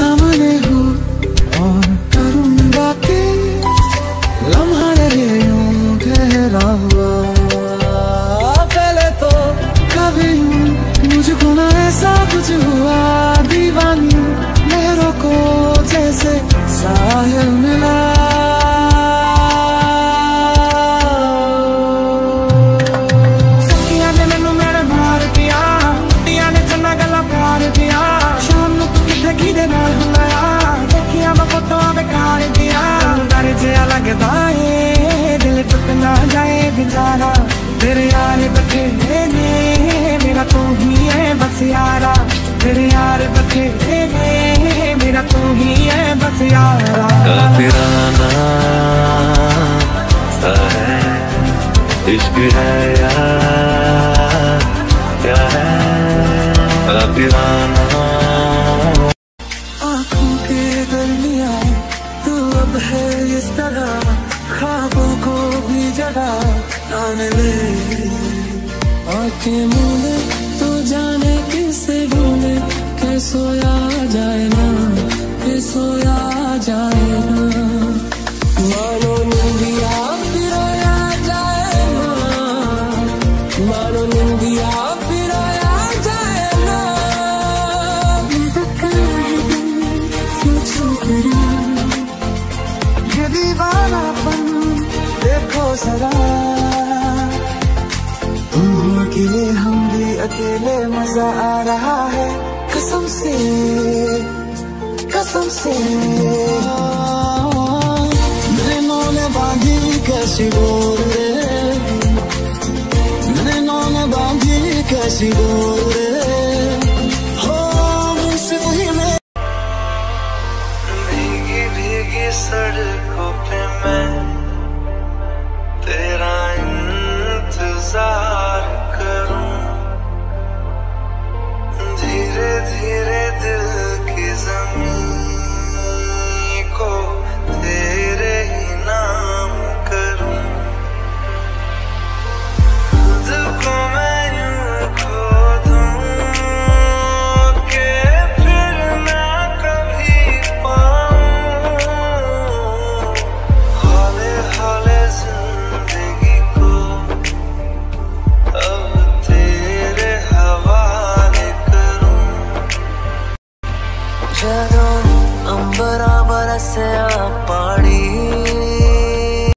सामने हूँ और लम्हा रहे गहरा हुआ। पहले तो कभी मुझको ना ऐसा कुछ हुआ, दीवानी लहरों को जैसे साहिल मिला। जाना तेरे यार बखेरे ने मेरा तू ही है बस यारा। तेरे यार बखेरे ने मेरा तू ही है बस यारा। काफिराना सा है इश्क है यार क्या है? आँखों के दरमियाँ तू अब है इस तरह खाबों को भी जगा। आने ले आँखें मूंदे तो जाने किसे ढूंढे? के सोया जाए ना के सोया जाए ना। मानो निंदिया फिराया जाए ना। मानो निंदिया देखो जरा। अकेले मज़ा आ रहा है। कसम से कसम से। नैनों ने बांधी कैसी डोर बराबर से पानी